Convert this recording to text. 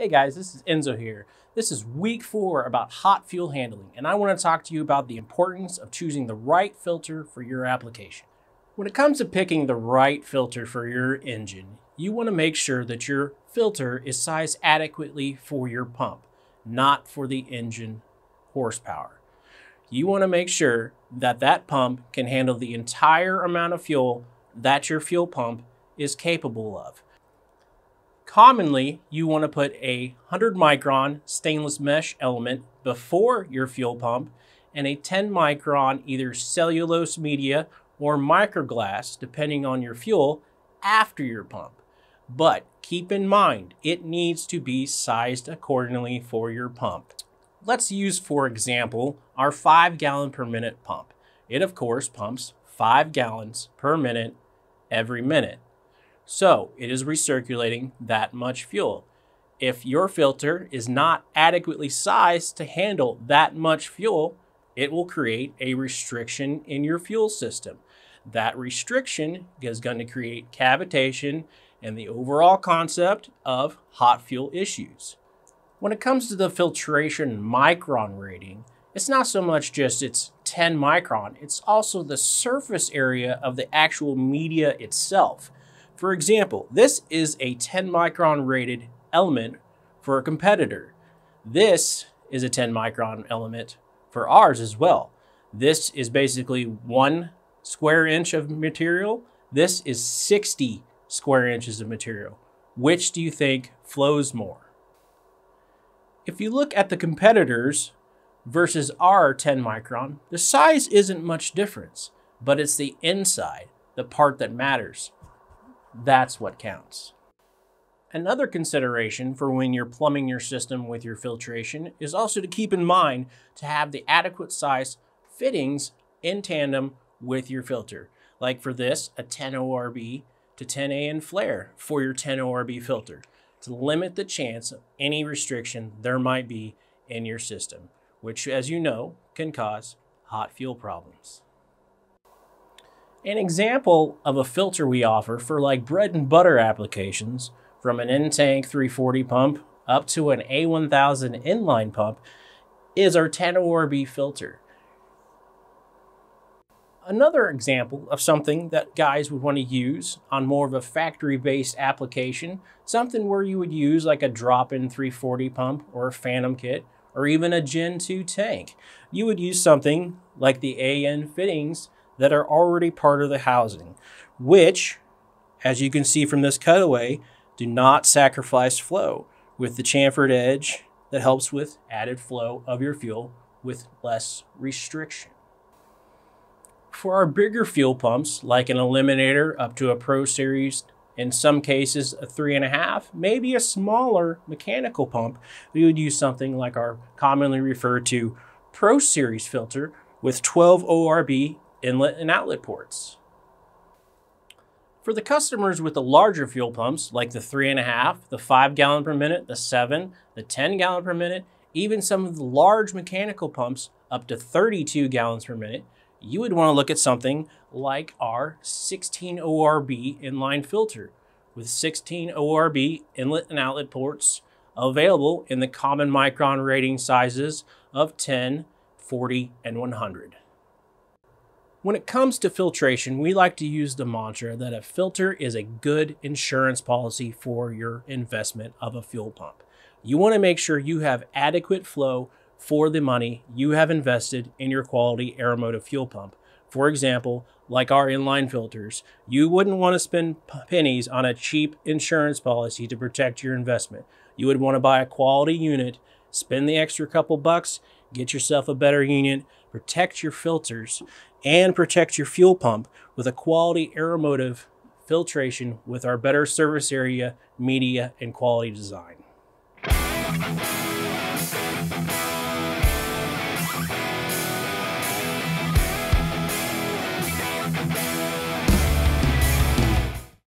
Hey guys, this is Enzo here. This is week four about hot fuel handling, and I want to talk to you about the importance of choosing the right filter for your application. When it comes to picking the right filter for your engine, you want to make sure that your filter is sized adequately for your pump, not for the engine horsepower. You want to make sure that that pump can handle the entire amount of fuel that your fuel pump is capable of. Commonly, you want to put a 100 micron stainless mesh element before your fuel pump and a 10 micron either cellulose media or microglass, depending on your fuel, after your pump. But keep in mind, it needs to be sized accordingly for your pump. Let's use, for example, our 5 gallon per minute pump. It, of course, pumps 5 gallons per minute every minute. So it is recirculating that much fuel. If your filter is not adequately sized to handle that much fuel, it will create a restriction in your fuel system. That restriction is going to create cavitation and the overall concept of hot fuel issues. When it comes to the filtration micron rating, it's not so much just its 10 micron, it's also the surface area of the actual media itself. For example, this is a 10 micron rated element for a competitor. This is a 10 micron element for ours as well. This is basically one square inch of material. This is 60 square inches of material. Which do you think flows more? If you look at the competitors versus our 10 micron, the size isn't much difference, but it's the inside, the part that matters. That's what counts. Another consideration for when you're plumbing your system with your filtration is also to keep in mind to have the adequate size fittings in tandem with your filter. Like for this, a 10 ORB to 10AN flare for your 10 ORB filter to limit the chance of any restriction there might be in your system, which as you know can cause hot fuel problems. An example of a filter we offer for like bread and butter applications from an In-Tank 340 pump up to an A1000 inline pump is our 10 ORB filter. Another example of something that guys would want to use on more of a factory-based application, something where you would use like a drop-in 340 pump or a phantom kit or even a Gen 2 tank. You would use something like the AN fittings that are already part of the housing, which, as you can see from this cutaway, do not sacrifice flow with the chamfered edge that helps with added flow of your fuel with less restriction. For our bigger fuel pumps, like an Eliminator up to a Pro Series, in some cases a three and a half, maybe a smaller mechanical pump, we would use something like our commonly referred to Pro Series filter with 12 ORB inlet and outlet ports. For the customers with the larger fuel pumps, like the 3.5, the 5 gallon per minute, the 7, the 10 gallon per minute, even some of the large mechanical pumps up to 32 gallons per minute, you would want to look at something like our 16 ORB inline filter with 16 ORB inlet and outlet ports available in the common micron rating sizes of 10, 40, and 100. When it comes to filtration, we like to use the mantra that a filter is a good insurance policy for your investment of a fuel pump. You want to make sure you have adequate flow for the money you have invested in your quality Aeromotive fuel pump. For example, like our inline filters, you wouldn't want to spend pennies on a cheap insurance policy to protect your investment. You would want to buy a quality unit, spend the extra couple bucks, get yourself a better unit, protect your filters, and protect your fuel pump with a quality Aeromotive filtration with our better surface area, media, and quality design.